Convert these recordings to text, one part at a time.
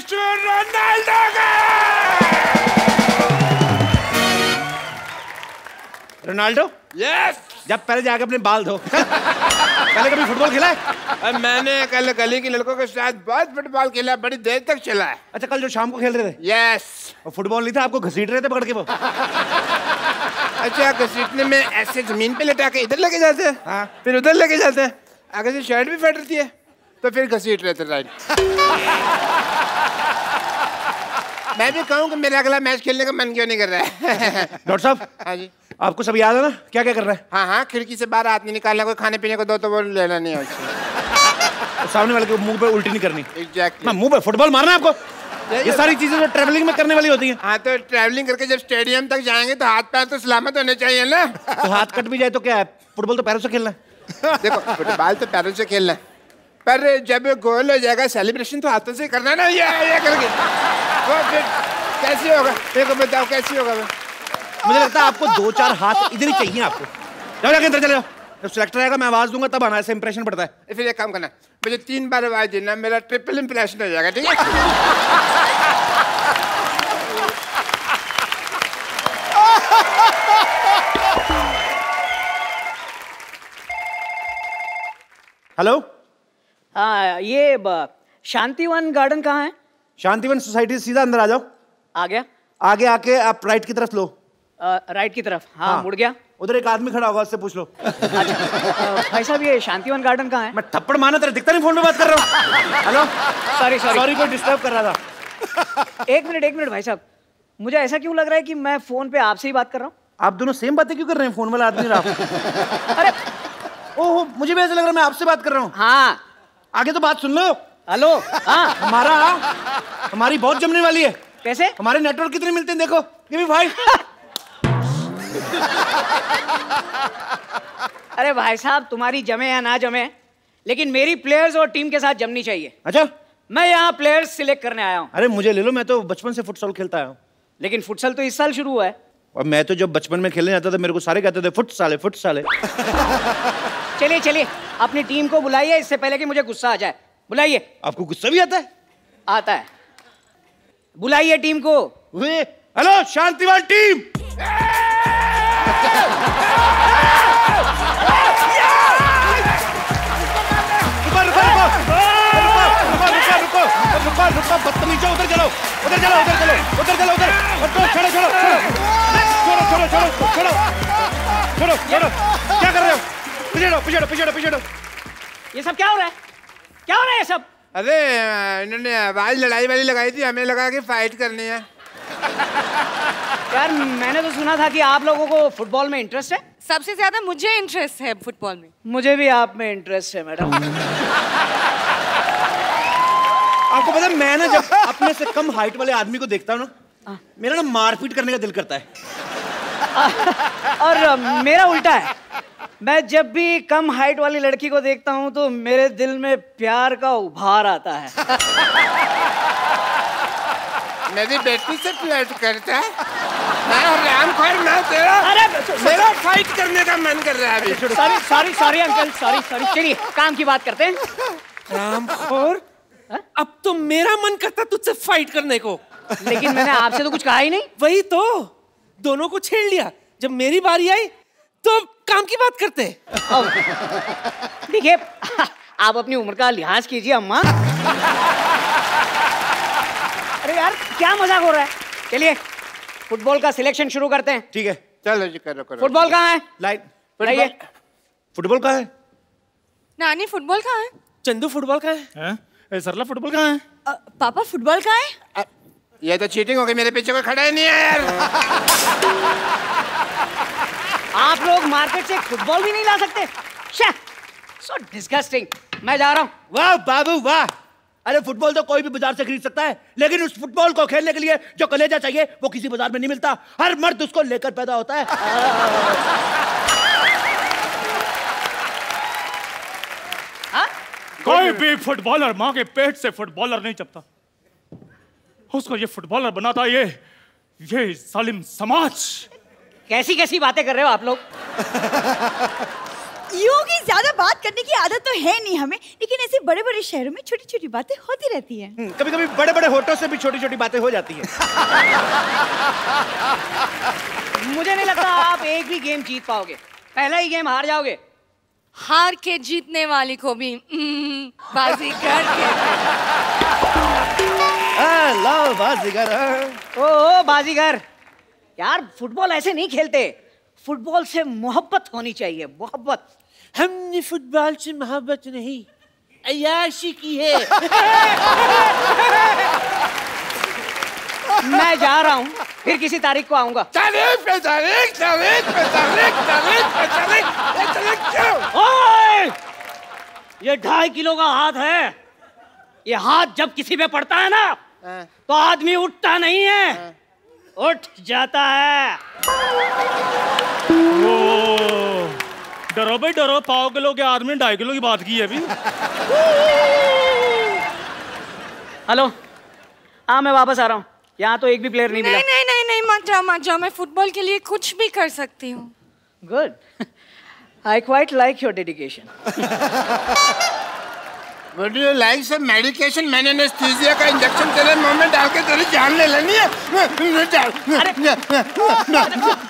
मशहूर रोनाल्डो का Ronaldo yes जब पहले जाके अपने बाल धो। पहले कभी फुटबॉल खेला है? मैंने कल गली के लड़कों के साथ बहुत फुटबॉल खेला बड़ी देर तक चला है। अच्छा कल जो शाम को खेल रहे थे? यस और फुटबॉल नहीं था आपको घसीट रहे थे पकड़ के वो? अच्छा घसीटने में ऐसे ज़मीन पे लटा के इधर लेके जाते हैं? हाँ। फिर उधर लेके जाते हैं? आगे से शर्ट भी फट रही है तो फिर घसीट रहे थे राइट मैं भी कहूँ कि मेरा अगला मैच खेलने का मन क्यों नहीं कर रहा है? डॉक्टर साहब हाँ जी। आपको सब याद है ना? क्या क्या कर रहा है? हाँ हाँ खिड़की से बाहर हाथ नहीं निकालना कोई खाने पीने को दो तो वो लेना नहीं है सामने वाले के मुँह पे उल्टी नहीं करनी। मैं मुँह पे फुटबॉल मारना आपको? ये सारी चीज़ें जो ट्रेवलिंग में करने वाली होती हैं। हाँ तो ट्रैवलिंग करके जब स्टेडियम तक जाएँगे तो हाथ पैर तो सलामत होने चाहिए ना। तो हाथ कट भी जाए तो क्या है? फुटबॉल तो पैरों से खेलना है। देखो फुटबॉल तो पैरों से खेलना है। पर जब गोल हो जाएगा सेलिब्रेशन तो हाथों से करना ना। ये ये करके। फिर कैसे होगा देखो बताओ कैसे होगा वो मुझे लगता है आपको दो चार हाथ इधर ही चाहिए आपको। जाओ जाके अंदर चले जाओ। जब सिलेक्टर आएगा मैं आवाज़ दूँगा तब आना ऐसे इंप्रेशन पड़ता है। फिर एक काम करना मुझे तीन बार आवाज़ देना मेरा ट्रिपल इंप्रेशन हो जाएगा ठीक है? हेलो हाँ ये शांतिवन गार्डन कहाँ है? शांतिवन सोसाइटी से सीधा अंदर आ जाओ। आ गया। आगे आके आप राइट की तरफ़ लो। अ, राइट की तरफ़। हाँ, मुड़ गया। उधर एक आदमी खड़ा होगा उससे पूछ लो। अच्छा भाई साहब ये शांतिवन गार्डन कहाँ है? मैं थप्पड़ मारना तेरा दिखता नहीं फ़ोन पे बात कर रहा हूँ। हेलो सॉरी सॉरी सॉरी कोई डिस्टर्ब कर रहा था। एक मिनट एक मिनट भाई साहब। मुझे ऐसा क्यों लग रहा है कि मैं फ़ोन पे आपसे ही बात कर रहा हूँ? आप दोनों सेम बातें क्यों कर रहे हैं? फ़ोन वाला आदमी अरे! ओहो मुझे भी ऐसा लग रहा है मैं आपसे बात कर रहा हूँ। हाँ। आगे तो बात सुन लो। हेलो। हाँ हमारा हमारी बहुत जमने वाली है। कैसे? हमारे नेटवर्क कितने मिलते हैं देखो। ये भी भाई अरे भाई साहब तुम्हारी जमे या ना जमे लेकिन मेरी प्लेयर्स और टीम के साथ जमनी चाहिए। अच्छा। मैं यहाँ प्लेयर्स सिलेक्ट करने आया हूँ। अरे मुझे ले लो मैं तो बचपन से फुटसॉल खेलता आया हूँ। लेकिन फुटसल तो इस साल शुरू हुआ है। और मैं तो जब बचपन में खेलने जाता था मेरे को सारे कहते थे फुट साले फुट साले चलिए चलिए अपनी टीम को बुलाइए इससे पहले कि मुझे गुस्सा आ जाए। बुलाइए आपको गुस्सा भी आता है आता है बुलाइए टीम को हेलो शांतिवान टीम बदतमीजो उधर चलो उधर चलो उधर चलो उधर चलो उधर छोड़ो छोड़ो छोड़ो छोड़ो छोड़ो छोड़ो छोड़ो छोड़ो क्या कर रहे हो पीछे हटो पीछे हटो पीछे हटो ये सब क्या हो रहा है क्या हो रहा है सब? अरे इन्होंने आवाज़ लड़ाई वाली लगाई थी हमें लगा कि फाइट करनी है। यार मैंने तो सुना था कि आप लोगों को फुटबॉल में इंटरेस्ट है। सबसे ज़्यादा मुझे इंटरेस्ट है फुटबॉल में। मुझे भी आप में इंटरेस्ट है मैडम। आपको पता है मैं ना जब अपने से कम हाइट वाले आदमी को देखता हूँ ना मेरा ना मारपीट करने का दिल करता है। और मेरा उल्टा है। मैं जब भी कम हाइट वाली लड़की को देखता हूँ तो मेरे दिल में प्यार का उभार आता है। मेरी बेटी से फ्लर्ट करता है। मैं राम खोर ना तेरा अरे मेरा फाइट करने का मन कर रहा है अभी। Sorry sorry sorry uncle sorry sorry चलिए काम की बात करते हैं। रामखोर अब तो मेरा मन करता तुझसे फाइट करने को। लेकिन मैंने आपसे तो कुछ कहा ही नहीं। वही तो दोनों को छेड़ लिया। जब मेरी बारी आई तो काम की बात करते देखिए आप अपनी उम्र का लिहाज कीजिए अम्मा। अरे यार क्या मज़ाक हो रहा है? चलिए फुटबॉल का सिलेक्शन शुरू करते हैं। ठीक है चलो जी करो करो। फुटबॉल कहाँ है? लाइट बताइए फुटबॉल कहाँ है? नानी फुटबॉल कहाँ है? चंदू फुटबॉल कहाँ है? हैं? सरला फुटबॉल कहाँ है? अ, पापा फुटबॉल कहाँ है? अ, ये तो चीटिंग हो गई मेरे पीछे कोई खड़ा ही नहीं है यार। आप लोग मार्केट से फुटबॉल भी नहीं ला सकते। सो डिस्गस्टिंग मैं जा रहा हूँ। वाह बाबू वाह। अरे फुटबॉल तो कोई भी बाज़ार से खरीद सकता है लेकिन उस फुटबॉल को खेलने के लिए जो कलेजा चाहिए वो किसी बाज़ार में नहीं मिलता। हर मर्द उसको लेकर पैदा होता है। हाँ? कोई भी फुटबॉलर माँ के पेट से फुटबॉलर नहीं चपता। उसको ये फुटबॉलर बनाता ये ये जालिम समाज। कैसी कैसी बातें कर रहे हो आप लोग? यूँ की ज़्यादा बात करने की आदत तो है नहीं हमें लेकिन ऐसे बड़े बड़े शहरों में छोटी छोटी बातें होती रहती हैं। कभी कभी बड़े बड़े होटल से भी छोटी छोटी बातें हो जाती हैं। मुझे नहीं लगता आप एक भी गेम जीत पाओगे। पहला ही गेम हार जाओगे। हार के जीतने वाली को भी हम्म, बाजीगर के। लो बाजीगर ओ, ओ बाजीगर। यार फुटबॉल ऐसे नहीं खेलते। फुटबॉल से मोहब्बत होनी चाहिए मोहब्बत। हमने फुटबॉल से मोहब्बत नहीं अयाशी की है। मैं जा रहा हूँ फिर किसी तारीख को आऊँगा। तारीख पे तारीख तारीख पे तारीख तारीख पे तारीख ये तारीख क्यों? ओए! ये ढाई किलो का हाथ है। ये हाथ जब किसी पे पड़ता है ना तो आदमी उठता नहीं है। उठ जाता है। ओ, डरो भाई डरो। पाओ किलो के आदमी ढाई किलो की बात की है अभी। हेलो। हाँ मैं वापस आ रहा हूँ। यहाँ तो एक भी प्लेयर नहीं मिला। नहीं नहीं नहीं नहीं मत जाओ मत जाओ। मैं फुटबॉल के लिए कुछ भी कर सकती हूँ। Good I quite like your dedication Would you like some medication? मैंने एनेस्थीसिया का इंजेक्शन तेरे मुँह में डाल के तेरी जान ले लेनी है।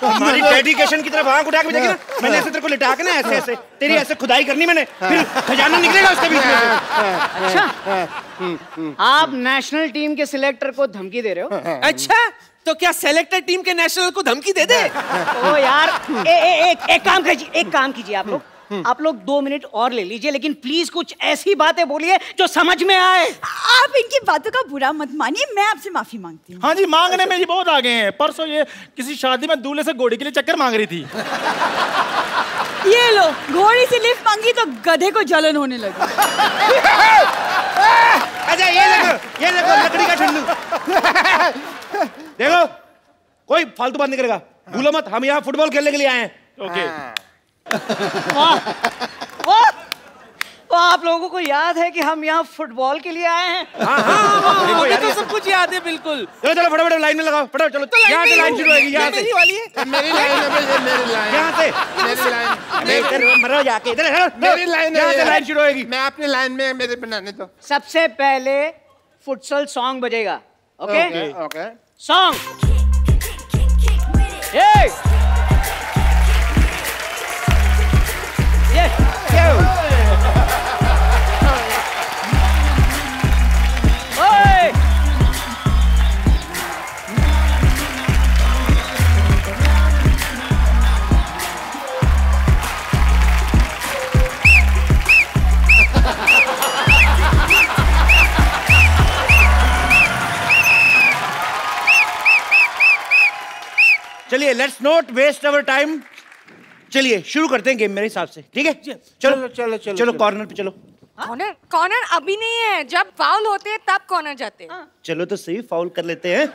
हमारी डेडिकेशन की तरफ़ आँख उठा के भी देखी ना। मैंने ऐसे तेरे को लिटा के ना ऐसे ऐसे। तेरी ऐसे खुदाई करनी मैंने। फिर खजाना निकलेगा उसके बीच में। अच्छा। आप नेशनल टीम के सिलेक्टर को धमकी दे रहे हो? अच्छा तो क्या सेलेक्टर टीम के नेशनल को धमकी दे दे? ओ यार ए, ए, एक एक काम कीजिए एक काम कीजिए आप लोग। आप लोग दो मिनट और ले लीजिए लेकिन प्लीज़ कुछ ऐसी बातें बोलिए जो समझ में आए। आप इनकी बातों का बुरा मत मानिए मैं आपसे माफ़ी मांगती हूँ। हाँ जी मांगने में ये बहुत आगे हैं। परसों ये किसी शादी में दूल्हे से घोड़ी के लिए चक्कर मांग रही थी। ये लो घोड़ी से लिफ्ट मांगी तो गधे को जलन होने लगी। अच्छा ये देखो ये देखो लकड़ी का ठंडू देखो कोई फालतू बात नहीं करेगा। भूलो मत हम यहाँ फुटबॉल खेलने के लिए आए हैं। ओके। वाह वाह तो आप लोगों को याद है कि हम यहाँ फुटबॉल के लिए आए हैं देखो मुझे यार तो सब कुछ याद है बिल्कुल चलो चलो फटाफट लाइन में लगाओ फटाफट चलो यहाँ से लाइन शुरू होगी यहाँ से मेरी वाली है मेरी लाइन है मेरी लाइन यहाँ से मेरी लाइन अरे इधर मरो जाके इधर मेरी लाइन है यहाँ से लाइन शुरू होगी मैं अपनी लाइन में मेरे बनाने दो सबसे पहले फुटसल सॉन्ग बजेगा okay okay okay song let's not waste our time चलिए शुरू करते हैं गेम मेरे हिसाब से ठीक है? चलो चलो, चलो, चलो, चलो चलो। कॉर्नर पे चलो। कॉर्नर कॉर्नर अभी नहीं है। जब फाउल होते हैं तब कॉर्नर जाते हैं। चलो तो सही फाउल कर लेते हैं।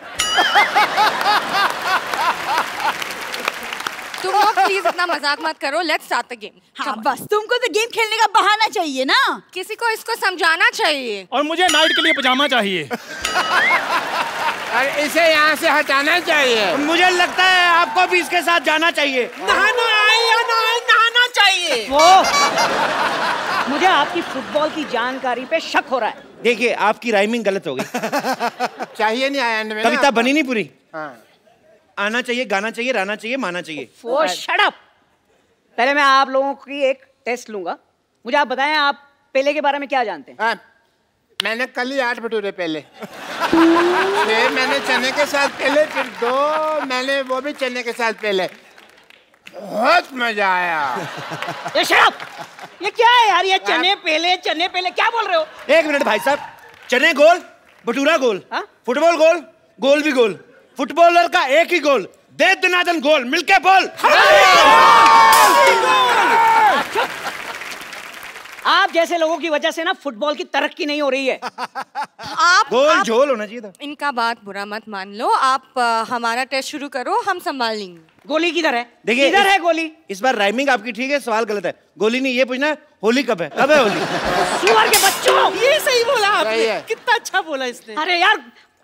तुम लोग प्लीज़ इतना मज़ाक मत करो। लेट्स स्टार्ट द गेम हाँ। बस तुमको तो गेम खेलने का बहाना चाहिए ना। किसी को इसको समझाना चाहिए। और मुझे नाइट के लिए पजामा चाहिए। और इसे यहाँ से हटाना चाहिए। मुझे लगता है आपको भी इसके साथ जाना चाहिए। नहाना आए या ना आए नहाना चाहिए। वो मुझे आपकी फुटबॉल की जानकारी पे शक हो रहा है। देखिए आपकी राइमिंग गलत हो गई। चाहिए नहीं आया में कविता बनी नहीं पूरी। हाँ। आना चाहिए गाना चाहिए रहना चाहिए माना चाहिए। वो शट पहले मैं आप लोगों की एक टेस्ट लूँगा। मुझे आप बताएँ आप पेले के बारे में क्या जानते हैं? हाँ, मैंने कल ही आठ भटूरे पहले फिर मैंने चने के साथ पहले फिर दो मैंने वो भी चने के साथ पहले बहुत मज़ा आया ये अप ये क्या है यार ये चने पेले चने पेले क्या बोल रहे हो एक मिनट भाई साहब चने गोल भटूरा गोल हाँ? फुटबॉल गोल गोल भी गोल फुटबॉलर का एक ही गोल दे दनादन गोल मिलके बोल आप जैसे लोगों की वजह से ना फुटबॉल की तरक्की नहीं हो रही है। आप, गोल झोल होना चाहिए था। इनका बात बुरा मत मान लो। आप हमारा टेस्ट शुरू करो हम संभाल लेंगे। गोली किधर है? देखिए इधर है गोली? इस बार राइमिंग आपकी ठीक है सवाल गलत है। गोली नहीं ये पूछना है होली कब है? कब है होली? सुअर के बच्चों! ये सही बोला आपने। कितना अच्छा बोला इसने। अरे यार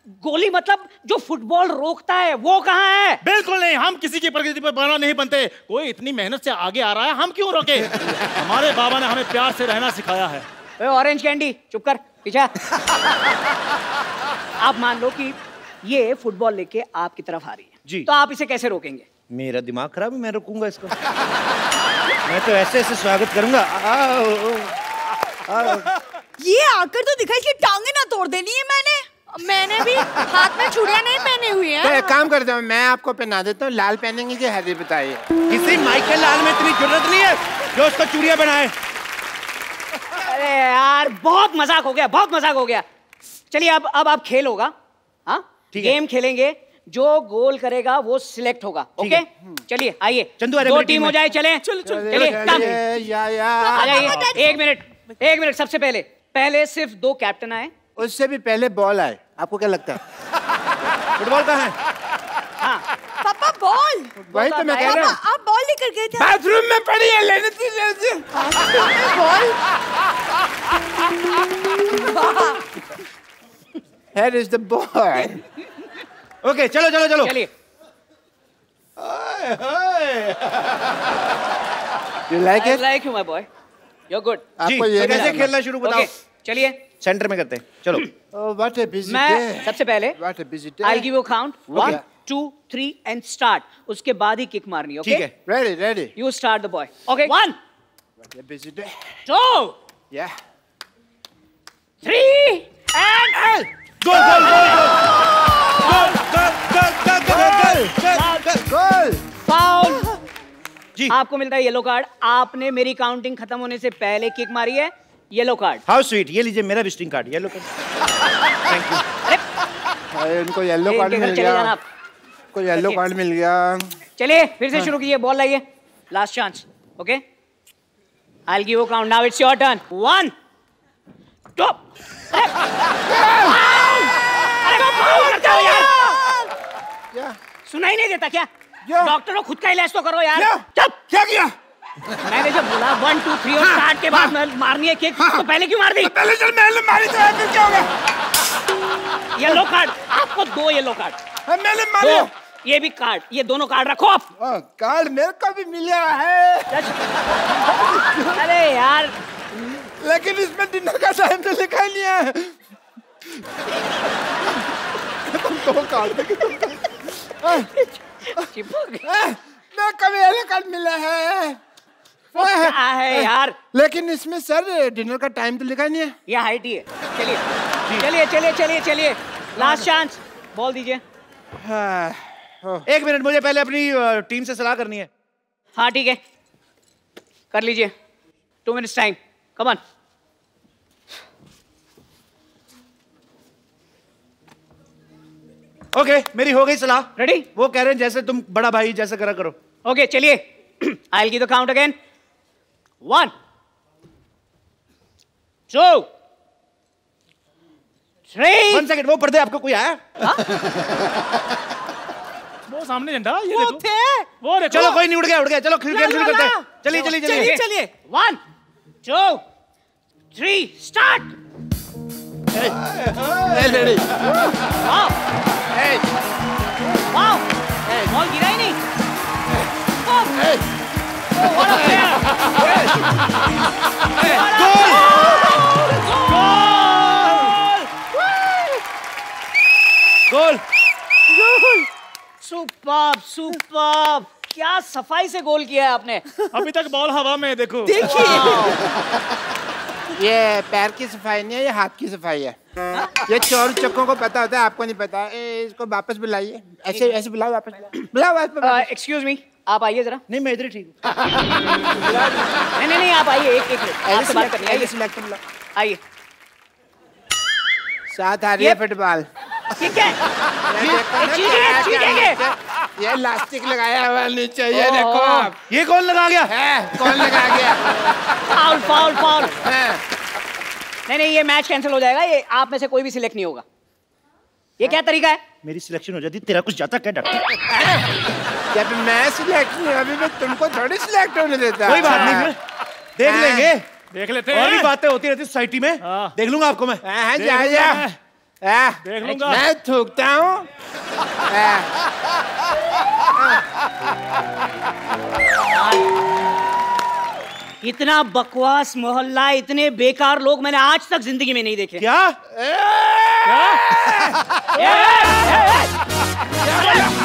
गोली मतलब जो फुटबॉल रोकता है वो कहाँ है? बिल्कुल नहीं हम किसी की प्रकृति पर बना नहीं बनते। कोई इतनी मेहनत से आगे आ रहा है हम क्यों रोके? हमारे बाबा ने हमें प्यार से रहना सिखाया है। ऑरेंज कैंडी चुप कर पीछे। आप मान लो कि ये फुटबॉल लेके आपकी तरफ़ आ रही है। जी। तो आप इसे कैसे रोकेंगे? मेरा दिमाग खराब है मैं रोकूँगा इसको। मैं तो ऐसे ऐसे स्वागत करूँगा। ये आकर तो दिखा इसकी टांगे ना तोड़ देनी है मैंने। मैंने भी हाथ में चूड़ियाँ नहीं पहनी हुई है। तो एक काम करता हूँ मैं आपको पहना देता हूँ लाल पहनेंगे कि हरी बताइए। किसी माइकल लाल में इतनी ज़रूरत नहीं है जो उसको चूड़ियाँ बनाए। अरे यार बहुत मज़ाक हो गया बहुत मज़ाक हो गया। चलिए अब अब आप खेल होगा हाँ? गेम खेलेंगे जो गोल करेगा वो सिलेक्ट होगा ओके? चलिए आइए। चंदू, अरे दो टीम हो जाए चले। चलिए चलिए, या या। आ जाइए एक मिनट एक मिनट सबसे पहले पहले सिर्फ़ दो कैप्टन आए उससे भी पहले बॉल आए। आपको क्या लगता है? फुटबॉल कहाँ है? हाँ। पापा बॉल वही तो मैं कह रहा हूँ। आप बॉल लेकर गए थे। बाथरूम में पड़ी है लेने थी लेने थी। Ball Here is the boy. Okay चलो चलो चलो। चलिए। You like I it? Like you my boy you are good आपको ये तो कैसे खेलना शुरू बताओ? चलिए। सेंटर में करते हैं। चलो। Oh, what a busy मैं सबसे पहले What a busy day. I will give you count one Okay. Two three and start उसके बाद ही किक मारनी है ठीक है। Ready, ready. You start the boy okay one What a busy day. Two Yeah. Three and goal goal goal goal goal goal goal goal Goal. Foul जी। आपको मिलता है येलो कार्ड आपने मेरी काउंटिंग खत्म होने से पहले किक मारी है। येलो कार्ड हाउ स्वीट ये लीजिए मेरा विजिटिंग कार्ड ये लो थैंक यू अरे उनको येलो कार्ड मिल गया। को येलो कार्ड मिल गया। चलिए फिर से शुरू कीजिए बॉल लाइए। Last chance okay I give you count now it's your turn one two अरे foul करते हो यार क्या सुनाई नहीं देता क्या? क्या? डॉक्टर खुद का इलाज तो करो यार। क्या किया? मैंने जब बोला वन टू थ्री और स्टार्ट के बाद में मारनी है किक तो पहले क्यों मार दी? पहले चल मैंने मारी तो है, फिर क्या हो गया येलो कार्ड आपको दो येलो कार्ड हाँ, मैंने मारी। ये भी कार्ड ये दोनों कार्ड रखो आप। हाँ, कार्ड मेरे को भी मिला है। अरे यार। लेकिन इसमें डिनर का टाइम तो लिखा ही नहीं है। तुम दो कार्ड चिपक मैं कभी येलो कार्ड मिला है। क्या है यार? लेकिन इसमें सर डिनर का टाइम तो लिखा ही नहीं है। ये हाइट ही है। चलिए। चलिए चलिए चलिए चलिए। लास्ट। चांस बॉल दीजिए। हाँ, एक मिनट मुझे पहले अपनी टीम से सलाह करनी है। हाँ ठीक है। कर लीजिए। Two minutes time come on okay मेरी हो गई सलाह। रेडी वो कह रहे हैं जैसे तुम बड़ा भाई जैसे करा करो। ओके चलिए। I give the count again one two three one second वो पर्दे आपको कोई आया? वो सामने झंडा ये वो थे। वो देखो। चलो कोई नहीं उड़ गया उड़ गया। चलो खेल ला, शुरू करते हैं। चलिए चलिए चलिए चलिए। चलिए। One two three start Hey, lady. Wow Hey, wow ball गिरा ही नहीं। गोल क्या सफ़ाई से गोल किया है आपने? अभी तक बॉल हवा में है, देखो। ये पैर की सफ़ाई नहीं है ये हाथ की सफ़ाई है। ये चोर चक्कों को पता होता है आपको नहीं पता। ए, इसको वापस बुलाइए। ऐसे ऐसे बुलाओ वापस। बुलाओ वापस। एक्सक्यूज मी आप आइए जरा। नहीं मैं इधर ही ठीक हूँ। नहीं नहीं नहीं आप आइए एक एक आपसे बात करनी है। आइए। साथ आ रही है फुटबॉल ठीक है? ये लास्टिक लगाया हुआ नीचे ये देखो आप। ये कौन लगा गया? है कौन लगा गया? फाउल फाउल फाउल नहीं नहीं ये मैच कैंसिल हो जाएगा। ये आप में से कोई भी सिलेक्ट नहीं होगा। ये क्या तरीका है? मेरी सिलेक्शन हो जाती तेरा कुछ जाता क्या डॉक्टर जब मैं सिलेक्ट हूँ अभी मैं तुमको थोड़ी सिलेक्ट होने देता। कोई बात नहीं हाँ। देख हाँ। लेंगे। देख लेते हैं और भी बातें होती रहती सोसाइटी में। हाँ। देख लूँगा आपको मैं। आ, जा जा। आ, देख लूँगा। मैं थूकता हूँ। इतना बकवास मोहल्ला इतने बेकार लोग मैंने आज तक ज़िंदगी में नहीं देखे। क्या, क्या? 예! 예! 예!